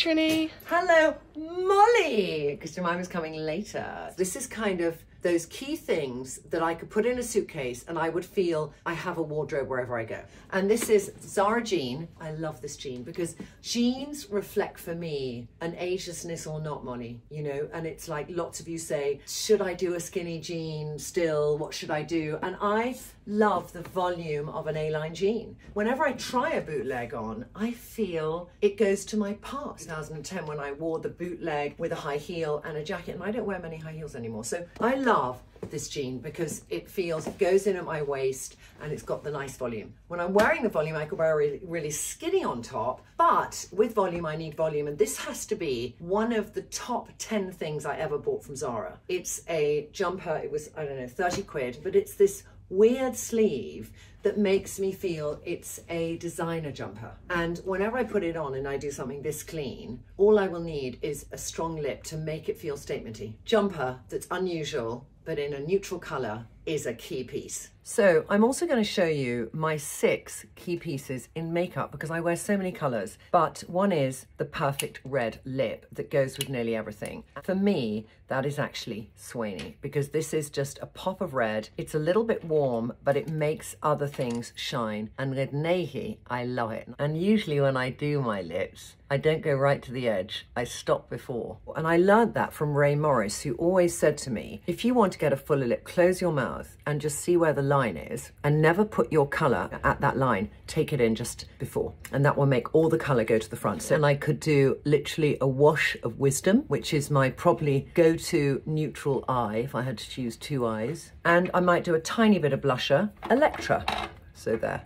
Trinny. Hello, Molly, because Jemima's coming later. This is kind of those key things that I could put in a suitcase and I would feel I have a wardrobe wherever I go. And this is Zara jean. I love this jean because jeans reflect for me an agelessness or not, Molly, you know, and it's like lots of you say, should I do a skinny jean still? What should I do? And I love the volume of an A-line jean. Whenever I try a bootleg on, I feel it goes to my past. 2010 when I wore the bootleg with a high heel and a jacket and I don't wear many high heels anymore. So I love this jean because it feels, it goes in at my waist and it's got the nice volume. When I'm wearing the volume, I could wear really, really skinny on top, but with volume, I need volume. And this has to be one of the top 10 things I ever bought from Zara. It's a jumper, it was, I don't know, 30 quid, but it's this weird sleeve that makes me feel it's a designer jumper. And whenever I put it on and I do something this clean, all I will need is a strong lip to make it feel statementy. Jumper that's unusual, but in a neutral color is a key piece. So I'm also going to show you my six key pieces in makeup because I wear so many colors, but one is the perfect red lip that goes with nearly everything. For me, that is actually Swainy because this is just a pop of red. It's a little bit warm, but it makes other things shine. And with Nehi, I love it. And usually when I do my lips, I don't go right to the edge. I stop before. And I learned that from Ray Morris, who always said to me, if you want to get a fuller lip, close your mouth and just see where the line is and never put your color at that line. Take it in just before. And that will make all the color go to the front. So, and I could do literally a wash of wisdom, which is my probably go-to neutral eye if I had to choose two eyes. And I might do a tiny bit of blusher, Electra. So there,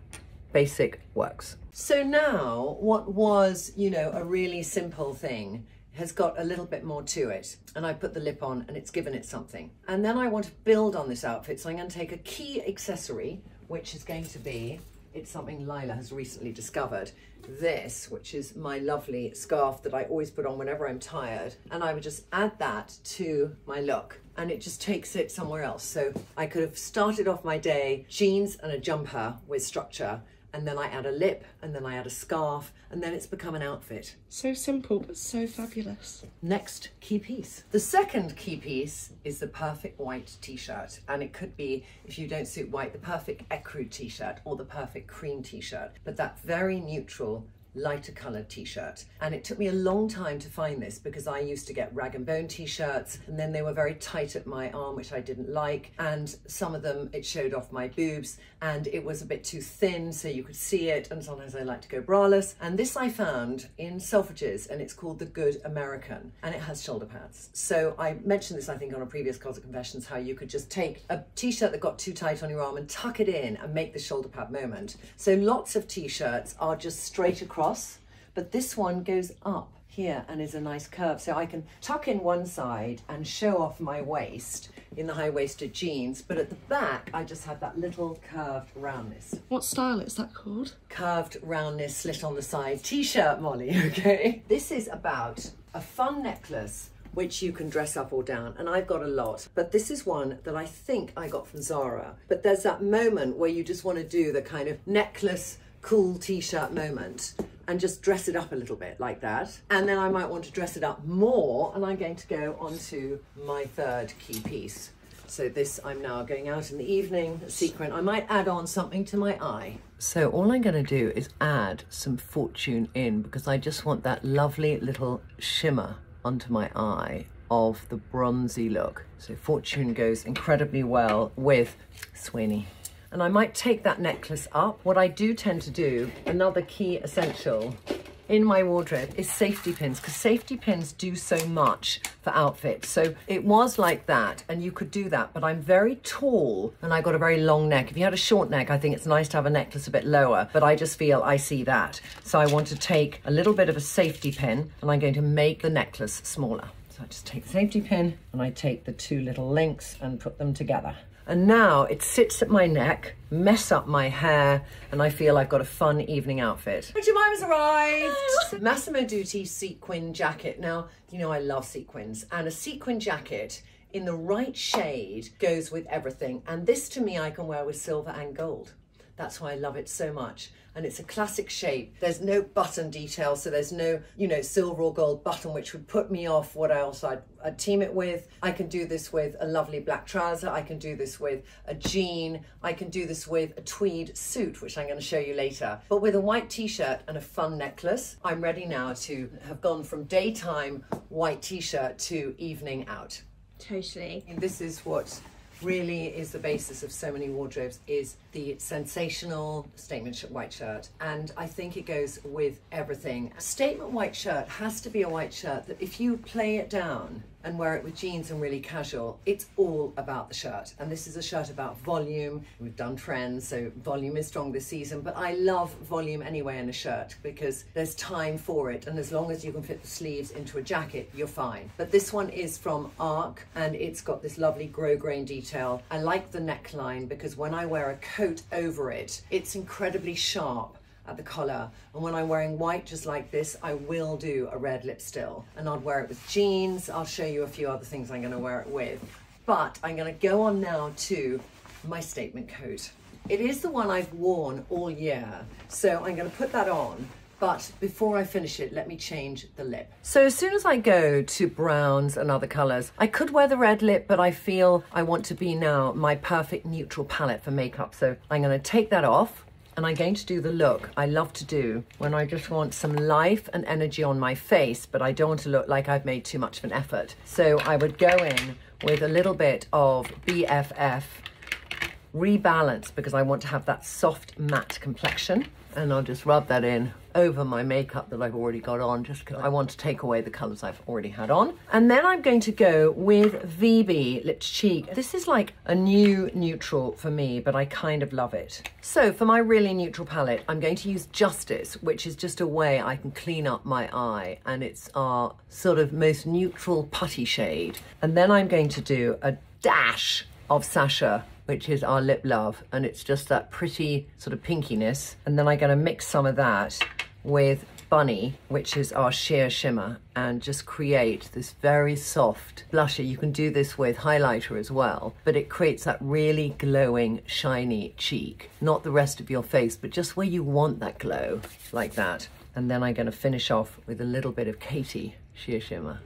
basic works. So now what was, you know, a really simple thing has got a little bit more to it. And I put the lip on and it's given it something. And then I want to build on this outfit. So I'm going to take a key accessory, which is going to be, it's something Lila has recently discovered. This, which is my lovely scarf that I always put on whenever I'm tired. And I would just add that to my look and it just takes it somewhere else. So I could have started off my day jeans and a jumper with structure and then I add a lip, and then I add a scarf, and then it's become an outfit. So simple, but so fabulous. Next key piece. The second key piece is the perfect white t-shirt, and it could be, if you don't suit white, the perfect ecru t-shirt or the perfect cream t-shirt, but that very neutral lighter colored t-shirt. And it took me a long time to find this because I used to get rag and bone t-shirts and then they were very tight at my arm, which I didn't like. And some of them, it showed off my boobs and it was a bit too thin so you could see it. And sometimes I like to go braless. And this I found in Selfridges and it's called the Good American and it has shoulder pads. So I mentioned this, I think, on a previous Closet Confessions, how you could just take a t-shirt that got too tight on your arm and tuck it in and make the shoulder pad moment. So lots of t-shirts are just straight across across, but this one goes up here and is a nice curve. So I can tuck in one side and show off my waist in the high-waisted jeans, but at the back, I just have that little curved roundness. What style is that called? Curved roundness, slit on the side, t-shirt, Molly, okay? This is about a fun necklace which you can dress up or down. And I've got a lot, but this is one that I think I got from Zara. But there's that moment where you just want to do the kind of necklace, cool t-shirt moment and just dress it up a little bit like that. And then I might want to dress it up more and I'm going to go on to my third key piece. So this, I'm now going out in the evening, sequin. I might add on something to my eye. So all I'm going to do is add some Fortune in because I just want that lovely little shimmer onto my eye of the bronzy look. So Fortune goes incredibly well with Swainy and I might take that necklace up. What I do tend to do, another key essential in my wardrobe is safety pins because safety pins do so much for outfits. So it was like that and you could do that, but I'm very tall and I got a very long neck. If you had a short neck, I think it's nice to have a necklace a bit lower, but I just feel I see that. So I want to take a little bit of a safety pin and I'm going to make the necklace smaller. So I just take the safety pin and I take the two little links and put them together. And now it sits at my neck, mess up my hair, and I feel I've got a fun evening outfit. Jemima's arrived! Massimo Dutti sequin jacket. Now, you know I love sequins, and a sequin jacket in the right shade goes with everything. And this to me I can wear with silver and gold. That's why I love it so much. And it's a classic shape. There's no button detail, so there's no, you know, silver or gold button, which would put me off what else I'd, I'd team it with. I can do this with a lovely black trouser. I can do this with a jean. I can do this with a tweed suit, which I'm going to show you later. But with a white t-shirt and a fun necklace, I'm ready now to have gone from daytime white t-shirt to evening out. Totally. And this is what really is the basis of so many wardrobes is the sensational statement white shirt and i think it goes with everything a statement white shirt has to be a white shirt that if you play it down and wear it with jeans and really casual, it's all about the shirt. And this is a shirt about volume. We've done trends, so volume is strong this season, but I love volume anyway in a shirt because there's time for it. And as long as you can fit the sleeves into a jacket, you're fine. But this one is from ARC and it's got this lovely grosgrain detail. I like the neckline because when I wear a coat over it, it's incredibly sharp at the collar. And when I'm wearing white just like this, I will do a red lip still. And I'll wear it with jeans. I'll show you a few other things I'm gonna wear it with. But I'm gonna go on now to my statement coat. It is the one I've worn all year. So I'm gonna put that on. But before I finish it, let me change the lip. So as soon as I go to browns and other colours, I could wear the red lip, but I feel I want to be now my perfect neutral palette for makeup. So I'm going to take that off and I'm going to do the look I love to do when I just want some life and energy on my face, but I don't want to look like I've made too much of an effort. So I would go in with a little bit of BFF rebalance because I want to have that soft matte complexion and I'll just rub that in over my makeup that I've already got on just because I want to take away the colours I've already had on. And then I'm going to go with Veebee Lip2Cheek. This is like a new neutral for me, but I kind of love it. So for my really neutral palette, I'm going to use Justice, which is just a way I can clean up my eye. And it's our sort of most neutral putty shade. And then I'm going to do a dash of Sacha which is our lip love and it's just that pretty sort of pinkiness and then I'm going to mix some of that with Bunny, which is our sheer shimmer, and just create this very soft blusher. You can do this with highlighter as well, but it creates that really glowing, shiny cheek. Not the rest of your face, but just where you want that glow, like that. And then I'm gonna finish off with a little bit of Katie sheer shimmer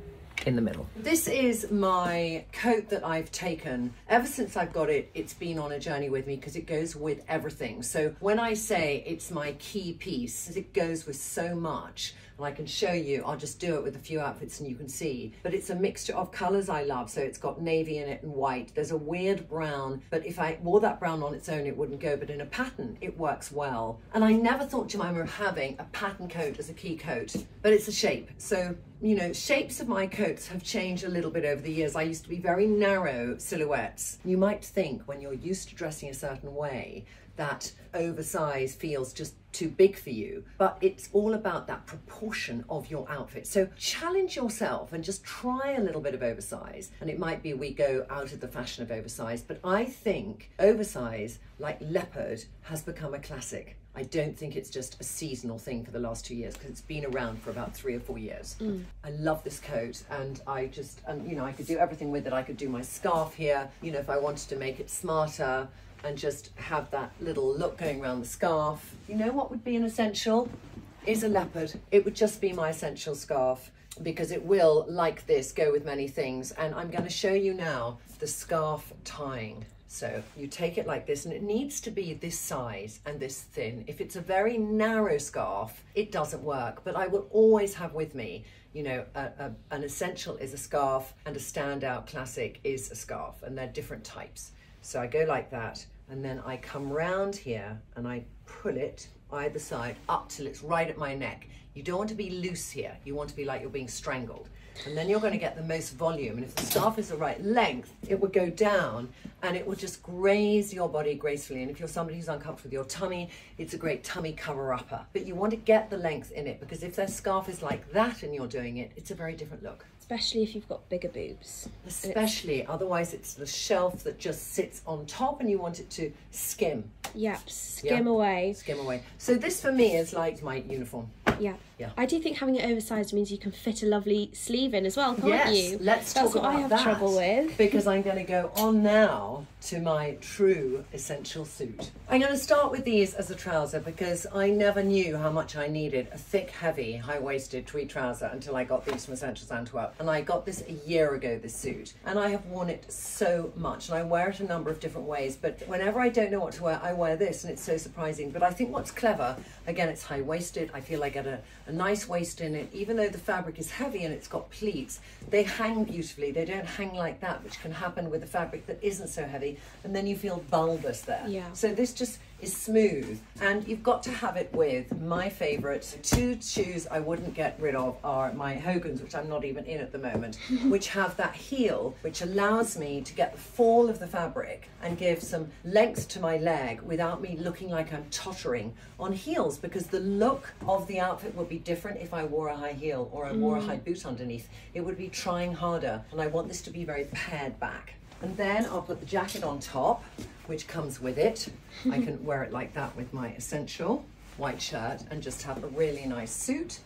in the middle. This is my coat that I've taken. Ever since I've got it, it's been on a journey with me because it goes with everything. So when I say it's my key piece, it goes with so much and I can show you, I'll just do it with a few outfits and you can see. But it's a mixture of colors I love. So it's got navy in it and white. There's a weird brown, but if I wore that brown on its own, it wouldn't go. But in a pattern, it works well. And I never thought Jemima of having a pattern coat as a key coat, but it's a shape. So you know, shapes of my coats have changed a little bit over the years. I used to be very narrow silhouettes. You might think when you're used to dressing a certain way that oversize feels just too big for you, but it's all about that proportion of your outfit. So challenge yourself and just try a little bit of oversize. And it might be we go out of the fashion of oversize, but I think oversize, like leopard, has become a classic. I don't think it's just a seasonal thing for the last two years because it's been around for about three or four years. Mm. I love this coat and I just, and you know, I could do everything with it. I could do my scarf here, you know, if I wanted to make it smarter and just have that little look going around the scarf. You know what would be an essential? Is a leopard. It would just be my essential scarf because it will, like this, go with many things. And I'm going to show you now the scarf tying. So you take it like this and it needs to be this size and this thin. If it's a very narrow scarf, it doesn't work. But I will always have with me, you know, a, a, an essential is a scarf and a standout classic is a scarf and they're different types. So I go like that and then I come round here and I pull it either side up till it's right at my neck. You don't want to be loose here. You want to be like you're being strangled. And then you're going to get the most volume. And if the scarf is the right length, it would go down and it would just graze your body gracefully. And if you're somebody who's uncomfortable with your tummy, it's a great tummy cover upper. But you want to get the length in it because if their scarf is like that and you're doing it, it's a very different look especially if you've got bigger boobs. Especially, it's... otherwise it's the shelf that just sits on top and you want it to skim. Yep, skim yep. away. Skim away. So this for me is like my uniform. Yeah. Yeah. I do think having it oversized means you can fit a lovely sleeve in as well, can't yes, you? let's That's talk what about I have that. trouble with. Because I'm going to go on now to my true essential suit. I'm going to start with these as a trouser because I never knew how much I needed a thick, heavy, high-waisted tweed trouser until I got these from Essentiel Antwerp. And I got this a year ago, this suit. And I have worn it so much. And I wear it a number of different ways. But whenever I don't know what to wear, I wear this and it's so surprising. But I think what's clever, again, it's high-waisted. I feel I get a, a nice waist in it. Even though the fabric is heavy and it's got pleats, they hang beautifully. They don't hang like that, which can happen with a fabric that isn't so heavy. And then you feel bulbous there. Yeah. So this just is smooth and you've got to have it with my favorite two shoes I wouldn't get rid of are my Hogan's which I'm not even in at the moment which have that heel which allows me to get the fall of the fabric and give some length to my leg without me looking like I'm tottering on heels because the look of the outfit would be different if I wore a high heel or I wore a mm. high boot underneath. It would be trying harder and I want this to be very pared back and then I'll put the jacket on top, which comes with it. I can wear it like that with my essential white shirt and just have a really nice suit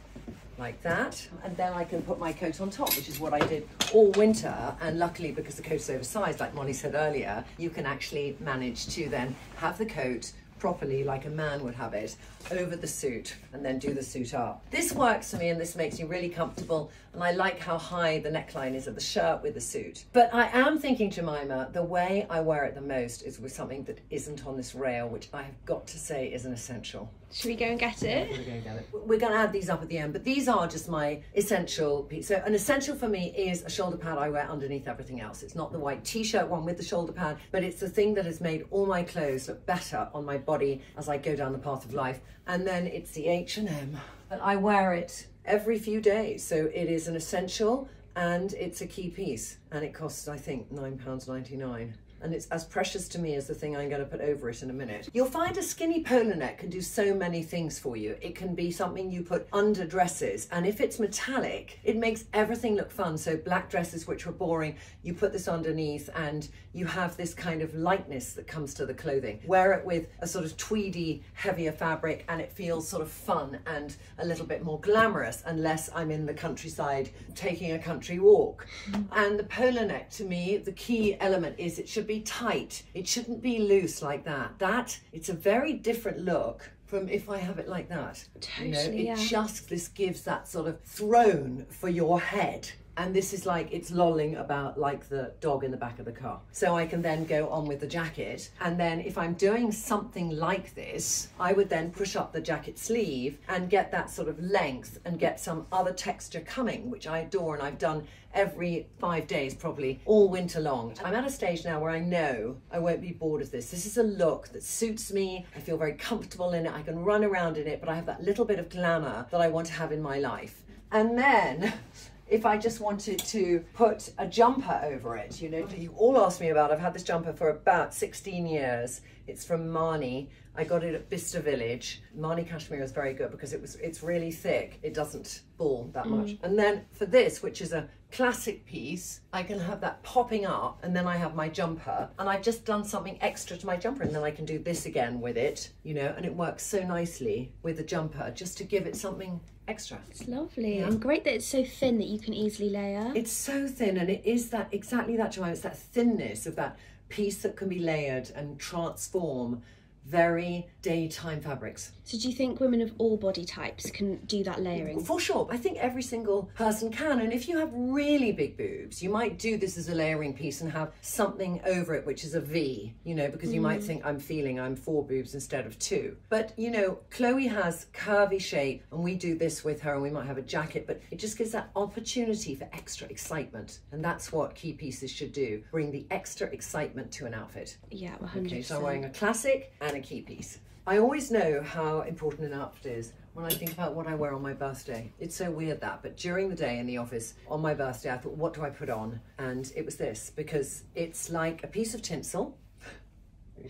like that. And then I can put my coat on top, which is what I did all winter. And luckily, because the coat's oversized, like Molly said earlier, you can actually manage to then have the coat properly like a man would have it over the suit and then do the suit up. This works for me and this makes me really comfortable and I like how high the neckline is of the shirt with the suit. But I am thinking, Jemima, the way I wear it the most is with something that isn't on this rail, which I have got to say is an essential. Should we go and get it? We're going to get it. We're going to add these up at the end, but these are just my essential piece. So an essential for me is a shoulder pad I wear underneath everything else. It's not the white t-shirt one with the shoulder pad, but it's the thing that has made all my clothes look better on my body as I go down the path of life. And then it's the H&M. I wear it every few days. So it is an essential and it's a key piece. And it costs, I think, £9.99 and it's as precious to me as the thing I'm going to put over it in a minute. You'll find a skinny polo neck can do so many things for you. It can be something you put under dresses, and if it's metallic, it makes everything look fun. So black dresses which were boring, you put this underneath and you have this kind of lightness that comes to the clothing. Wear it with a sort of tweedy, heavier fabric and it feels sort of fun and a little bit more glamorous unless I'm in the countryside taking a country walk. And the polo neck to me, the key element is it should be tight. It shouldn't be loose like that. That, it's a very different look from if I have it like that. you know, Totally, it yeah. just, this gives that sort of throne for your head. And this is like, it's lolling about like the dog in the back of the car. So I can then go on with the jacket. And then if I'm doing something like this, I would then push up the jacket sleeve and get that sort of length and get some other texture coming, which I adore and I've done every five days probably all winter long. I'm at a stage now where I know I won't be bored of this. This is a look that suits me. I feel very comfortable in it. I can run around in it, but I have that little bit of glamour that I want to have in my life. And then if I just wanted to put a jumper over it, you know, you all asked me about. I've had this jumper for about 16 years. It's from Marni. I got it at Bicester Village. Marni cashmere is very good because it was it's really thick. It doesn't ball that much. Mm. And then for this, which is a classic piece, I can have that popping up and then I have my jumper and I've just done something extra to my jumper and then I can do this again with it, you know, and it works so nicely with the jumper just to give it something extra. It's lovely Yeah. and great that it's so thin that you can easily layer. It's so thin, and it is that exactly that, Joanne. It's that thinness of that piece that can be layered and transform very daytime fabrics. So do you think women of all body types can do that layering? For sure, I think every single person can. And if you have really big boobs, you might do this as a layering piece and have something over it, which is a V, you know, because you might mm. think I'm feeling I'm four boobs instead of two. But, you know, Chloe has curvy shape and we do this with her and we might have a jacket, but it just gives that opportunity for extra excitement. And that's what key pieces should do bring the extra excitement to an outfit. Yeah, 100%. Okay, so I'm wearing a classic and a key piece. I always know how important an outfit is when I think about what I wear on my birthday. It's so weird that, but during the day in the office on my birthday, I thought, what do I put on? And it was this because it's like a piece of tinsel.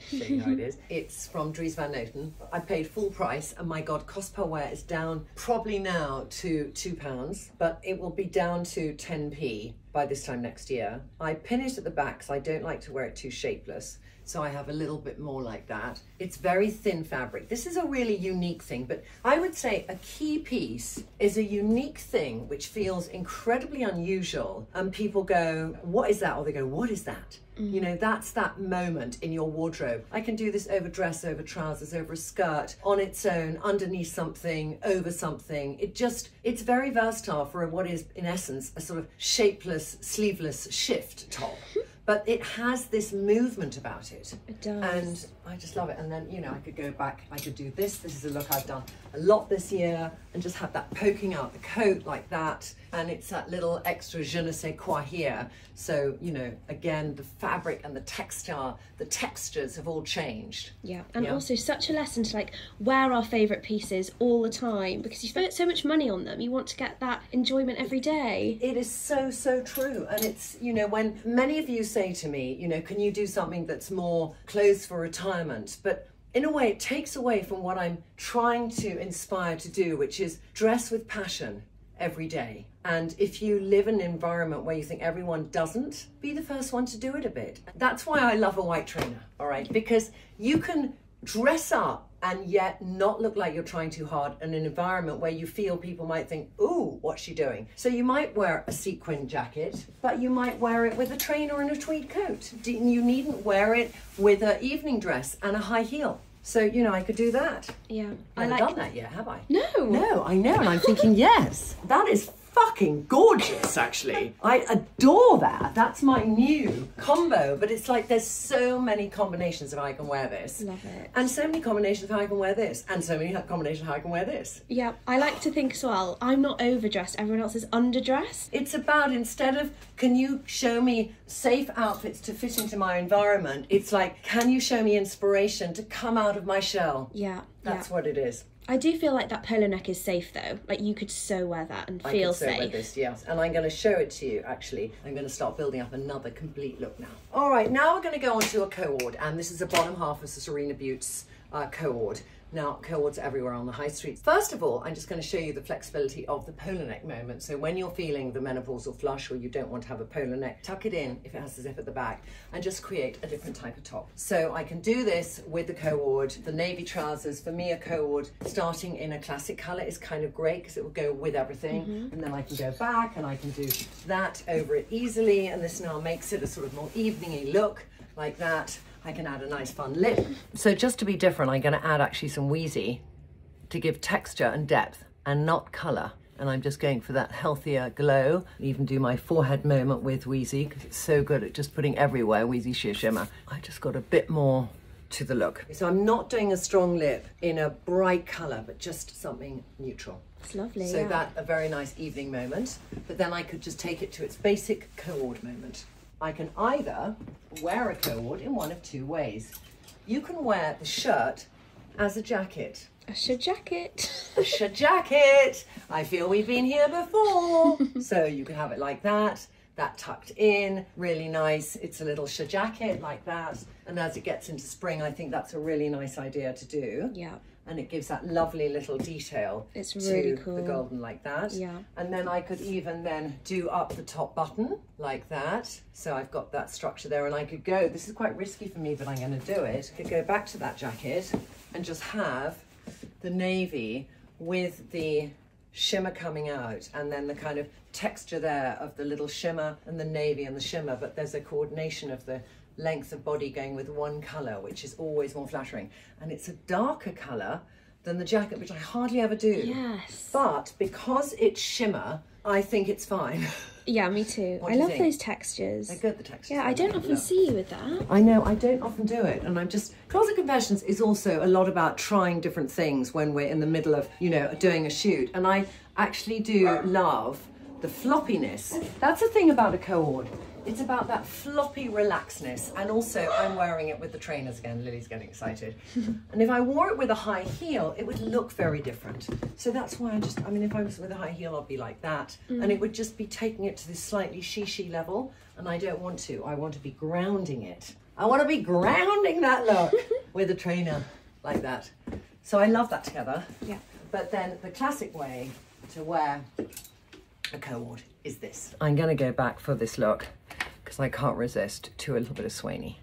Show you how it is. It's from Dries Van Noten. I paid full price, and my God, cost per wear is down probably now to two pounds, but it will be down to 10p by this time next year. I pin it at the back because I don't like to wear it too shapeless. So I have a little bit more like that. It's very thin fabric. This is a really unique thing, but I would say a key piece is a unique thing which feels incredibly unusual. And people go, What is that? Or they go, What is that? You know, that's that moment in your wardrobe. I can do this over dress, over trousers, over a skirt, on its own, underneath something, over something. It just, it's very versatile for what is, in essence, a sort of shapeless, sleeveless shift top. But it has this movement about it. It does. And I just love it. And then, you know, I could go back, I could do this. This is a look I've done a lot this year and just have that poking out the coat like that. And it's that little extra je ne sais quoi here. So, you know, again, the fabric and the texture, the textures have all changed. Yeah, and Yeah. also such a lesson to like wear our favourite pieces all the time because you spent so much money on them. You want to get that enjoyment every day. It is so, so true. And it's, you know, when many of you say to me, you know, can you do something that's more clothes for retirement? But in a way, it takes away from what I'm trying to inspire to do, which is dress with passion every day. And if you live in an environment where you think everyone doesn't, be the first one to do it a bit. That's why I love a white trainer, all right? Because you can dress up and yet not look like you're trying too hard in an environment where you feel people might think, ooh, what's she doing? So you might wear a sequin jacket, but you might wear it with a trainer and a tweed coat. You needn't wear it with an evening dress and a high heel. So, you know, I could do that. Yeah, I haven't like done that yet, have I? No. No, I know, and I'm thinking, yes, that is fucking gorgeous, actually. I adore that. That's my new combo, but it's like there's so many combinations of how I can wear this. Love it. And so many combinations of how I can wear this, and so many combinations of how I can wear this. Yeah, I like to think as well. I'm not overdressed. Everyone else is underdressed. It's about instead of can you show me safe outfits to fit into my environment, it's like can you show me inspiration to come out of my shell? Yeah, That's yeah. what it is. I do feel like that polo neck is safe though. Like you could so wear that and I feel could sew safe. with this, yes. And I'm going to show it to you, actually. I'm going to start building up another complete look now. All right, now we're going to go on to a co-ord, and this is the bottom half of the Serena Bute's uh, co-ord. Now, co-ords everywhere on the high street. First of all, I'm just going to show you the flexibility of the polo neck moment. So when you're feeling the menopausal flush or you don't want to have a polo neck, tuck it in if it has a zip at the back and just create a different type of top. So I can do this with the co-ord. The navy trousers, for me, a co-ord starting in a classic color is kind of great because it will go with everything. Mm-hmm. And then I can go back and I can do that over it easily. And this now makes it a sort of more eveningy look like that. I can add a nice fun lip. So just to be different, I'm going to add actually some Wheezy to give texture and depth and not colour. And I'm just going for that healthier glow. Even do my forehead moment with Wheezy because it's so good at just putting everywhere Wheezy Sheer Shimmer. I just got a bit more to the look. So I'm not doing a strong lip in a bright colour, but just something neutral. It's lovely. So yeah. that a very nice evening moment, but then I could just take it to its basic co-ord moment. I can either wear a co-ord in one of two ways. You can wear the shirt as a jacket. a shirt jacket. A shirt jacket. I feel we've been here before. so you can have it like that, that tucked in, really nice. It's a little shirt jacket like that. And as it gets into spring, I think that's a really nice idea to do yeah. And it gives that lovely little detail It's to really the golden like that. Yeah. And then I could even then do up the top button like that. So I've got that structure there and I could go, this is quite risky for me, but I'm gonna do it. I could go back to that jacket and just have the navy with the shimmer coming out and then the kind of texture there of the little shimmer and the navy and the shimmer, but there's a coordination of the length of body going with one colour, which is always more flattering. And it's a darker colour than the jacket, which I hardly ever do. Yes. But because it's shimmer, I think it's fine. Yeah, me too. What I love those textures. They're good, the texture. Yeah, I don't often see you with that. I know, I don't often do it. And I'm just, Closet Confessions is also a lot about trying different things when we're in the middle of, you know, doing a shoot. And I actually do love the floppiness. That's the thing about a co-ord. It's about that floppy relaxedness. And also, I'm wearing it with the trainers again. Lily's getting excited. and if I wore it with a high heel, it would look very different. So that's why I just, I mean, if I was with a high heel, I'd be like that. And mm. it would just be taking it to this slightly shishi level. And I don't want to. I want to be grounding it. I want to be grounding that look with a trainer like that. So I love that together. Yeah. But then the classic way to wear a co-ord is this. I'm gonna go back for this look because I can't resist to a little bit of Swainy.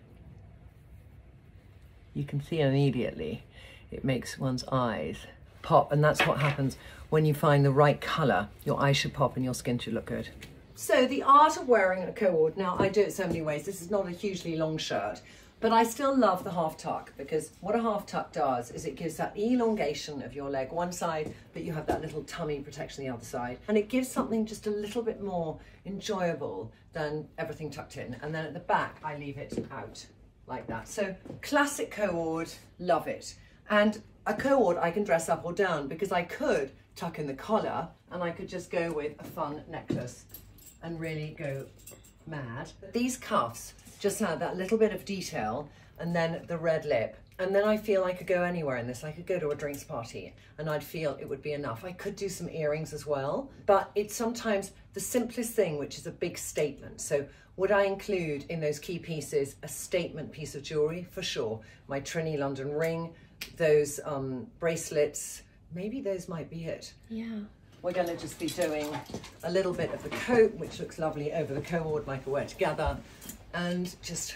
You can see immediately it makes one's eyes pop and that's what happens when you find the right colour. Your eyes should pop and your skin should look good. So the art of wearing a co-ord, now I do it so many ways. This is not a hugely long shirt, but I still love the half tuck because what a half tuck does is it gives that elongation of your leg one side, but you have that little tummy protection the other side. And it gives something just a little bit more enjoyable than everything tucked in. And then at the back, I leave it out like that. So classic co-ord, love it. And a co-ord I can dress up or down because I could tuck in the collar and I could just go with a fun necklace and really go mad. These cuffs just had that little bit of detail and then the red lip. And then I feel I could go anywhere in this. I could go to a drinks party and I'd feel it would be enough. I could do some earrings as well, but it's sometimes the simplest thing, which is a big statement. So would I include in those key pieces a statement piece of jewelry? For sure. My Trinny London ring, those um, bracelets, maybe those might be it. Yeah. We're going to just be doing a little bit of the coat, which looks lovely over the co-ord like wear together, and just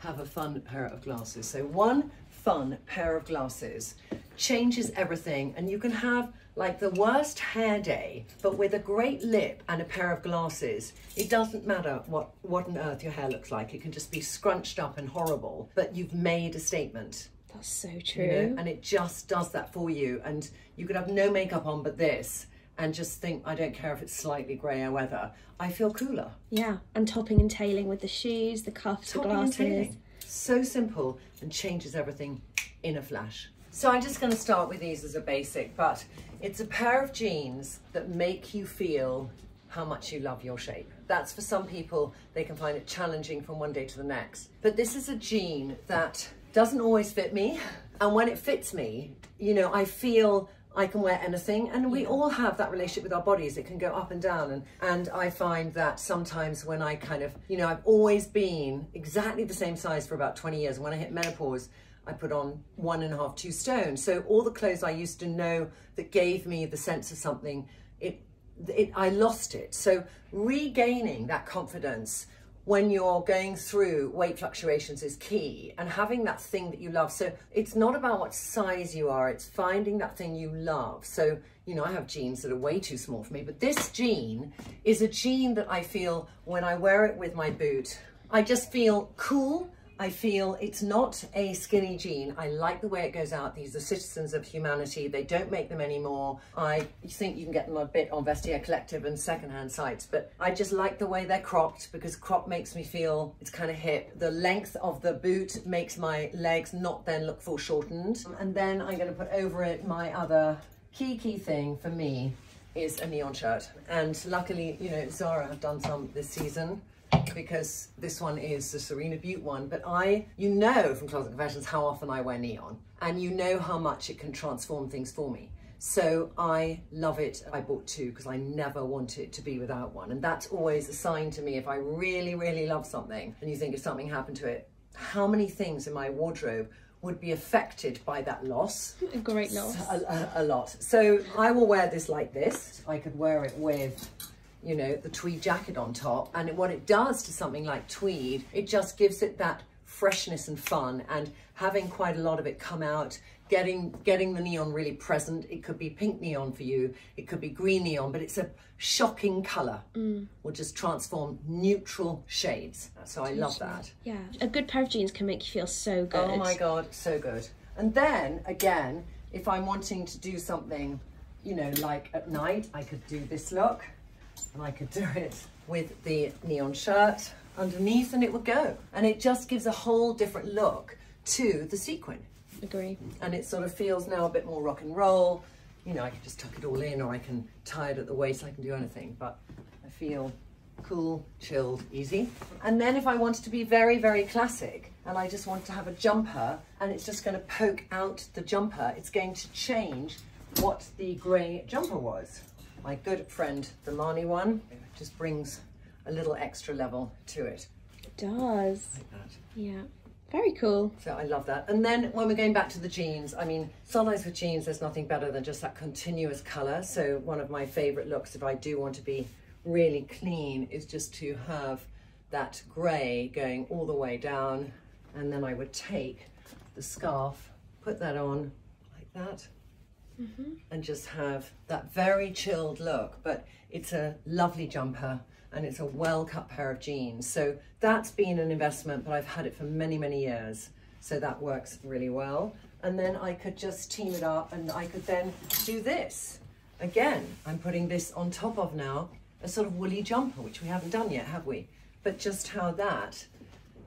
have a fun pair of glasses. So one fun pair of glasses changes everything, and you can have like the worst hair day, but with a great lip and a pair of glasses, it doesn't matter what, what on earth your hair looks like. It can just be scrunched up and horrible, but you've made a statement. That's so true. You know, and it just does that for you. And you could have no makeup on but this and just think, I don't care if it's slightly greyer weather. I feel cooler. Yeah, and topping and tailing with the shoes, the cuffs, Topping the glasses. So simple and changes everything in a flash. So I'm just going to start with these as a basic, but it's a pair of jeans that make you feel how much you love your shape. That's for some people, they can find it challenging from one day to the next. But this is a jean that doesn't always fit me. And when it fits me, you know, I feel I can wear anything and we all have that relationship with our bodies. It can go up and down and and I find that sometimes when I kind of you know I've always been exactly the same size for about 20 years. When I hit menopause I put on one and a half two stone. So all the clothes I used to know that gave me the sense of something it it I lost it. So regaining that confidence when you're going through weight fluctuations is key and having that thing that you love. So it's not about what size you are, it's finding that thing you love. So, you know, I have jeans that are way too small for me, but this jean is a jean that I feel when I wear it with my boot, I just feel cool. I feel it's not a skinny jean. I like the way it goes out. These are citizens of humanity. They don't make them anymore. I think you can get them a bit on Vestiaire Collective and secondhand sites, but I just like the way they're cropped because crop makes me feel it's kind of hip. The length of the boot makes my legs not then look foreshortened. And then I'm going to put over it my other key, key thing for me is a neon shirt. And luckily, you know, Zara have done some this season because this one is the Serena Bute one, but I, you know from Closet Confessions how often I wear neon and you know how much it can transform things for me. So I love it. I bought two because I never wanted to be without one. And that's always a sign to me if I really, really love something and you think if something happened to it, how many things in my wardrobe would be affected by that loss? A great loss. A, a, a lot. So I will wear this like this. I could wear it with you know, the tweed jacket on top. And what it does to something like tweed, it just gives it that freshness and fun and having quite a lot of it come out, getting, getting the neon really present. It could be pink neon for you. It could be green neon, but it's a shocking color. Mm. Will just transform neutral shades. So I love that. Yeah, a good pair of jeans can make you feel so good. Oh my God, so good. And then again, if I'm wanting to do something, you know, like at night, I could do this look and I could do it with the neon shirt underneath and it would go. And it just gives a whole different look to the sequin. Agree. And it sort of feels now a bit more rock and roll. You know, I can just tuck it all in or I can tie it at the waist, I can do anything, but I feel cool, chilled, easy. And then if I wanted to be very, very classic and I just want to have a jumper and it's just going to poke out the jumper, it's going to change what the grey jumper was. My good friend, the Marni one, just brings a little extra level to it. It does. Like that. Yeah. Very cool. So I love that. And then when we're going back to the jeans, I mean, sometimes with jeans, there's nothing better than just that continuous color. So one of my favorite looks, if I do want to be really clean is just to have that grey going all the way down and then I would take the scarf, put that on like that Mm-hmm. and just have that very chilled look. But it's a lovely jumper and it's a well cut pair of jeans. So that's been an investment, but I've had it for many, many years. So that works really well. And then I could just team it up and I could then do this. Again, I'm putting this on top of now a sort of woolly jumper, which we haven't done yet, have we? But just how that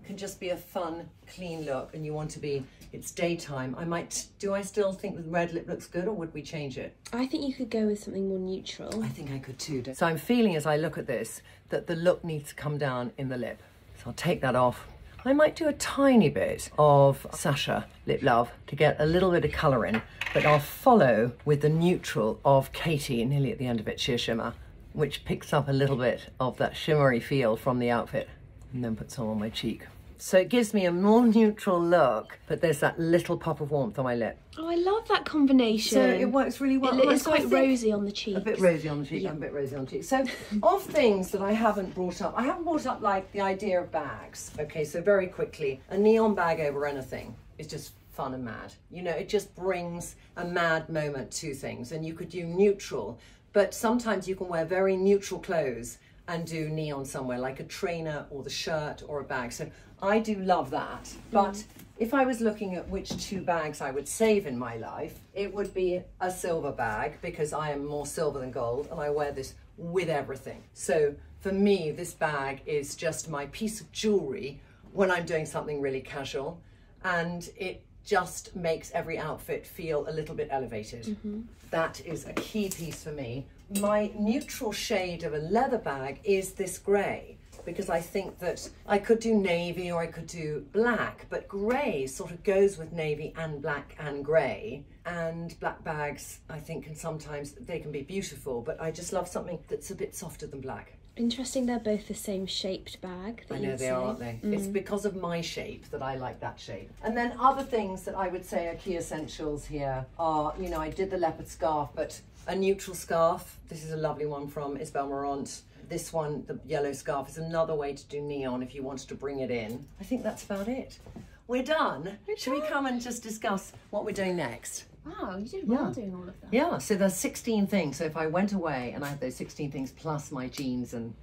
can just be a fun, clean look and you want to be, it's daytime. I might, do I still think the red lip looks good or would we change it? I think you could go with something more neutral. I think I could too. So I'm feeling as I look at this that the look needs to come down in the lip. So I'll take that off. I might do a tiny bit of Sacha Lip Love to get a little bit of colour in, but I'll follow with the neutral of Katie nearly at the end of it, Sheer Shimmer, which picks up a little bit of that shimmery feel from the outfit and then put some on my cheek. So it gives me a more neutral look, but there's that little pop of warmth on my lip. Oh, I love that combination. So it works really well. It- oh, it's So quite rosy on the cheeks. A bit rosy on the cheek, and a bit rosy on the cheek. So, of things that I haven't brought up, I haven't brought up like the idea of bags. Okay, so very quickly, a neon bag over anything is just fun and mad. You know, it just brings a mad moment to things, and you could do neutral, but sometimes you can wear very neutral clothes and do neon somewhere, like a trainer or the shirt or a bag. So, I do love that, but. Mm-hmm. If I was looking at which two bags I would save in my life, it would be a silver bag because I am more silver than gold and I wear this with everything. So for me, this bag is just my piece of jewelry when I'm doing something really casual and it just makes every outfit feel a little bit elevated. Mm-hmm. That is a key piece for me. My neutral shade of a leather bag is this grey because I think that I could do navy or I could do black, but grey sort of goes with navy and black and grey. And black bags, I think, can sometimes they can be beautiful, but I just love something that's a bit softer than black. Interesting, they're both the same shaped bag. I know they are, say. aren't they? Mm. It's because of my shape that I like that shape. And then other things that I would say are key essentials here are, you know, I did the leopard scarf, but a neutral scarf. This is a lovely one from Isabel Marant. This one, the yellow scarf, is another way to do neon if you wanted to bring it in. I think that's about it. We're done. Should we come and just discuss what we're doing next? Wow, you did well Yeah. doing all of that. Yeah, so there's 16 things. So if I went away and I had those 16 things plus my jeans and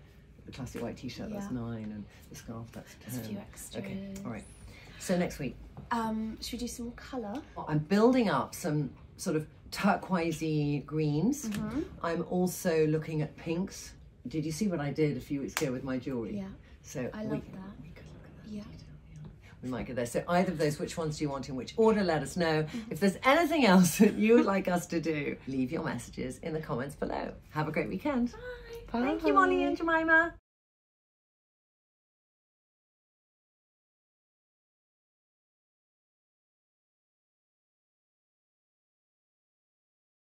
the classic white t-shirt, that's nine, and the scarf, that's 10. There's a few Okay, all right. So next week, Um, should we do some more colour? I'm building up some sort of turquoisey greens. Mm-hmm. I'm also looking at pinks. Did you see what I did a few weeks ago with my jewellery? Yeah. So I we, love that. we could look at that. Yeah. We might get there. So either of those, which ones do you want in which order? Let us know. Mm-hmm. If there's anything else that you would like us to do, leave your messages in the comments below. Have a great weekend. Bye. Thank you, Molly and Jemima.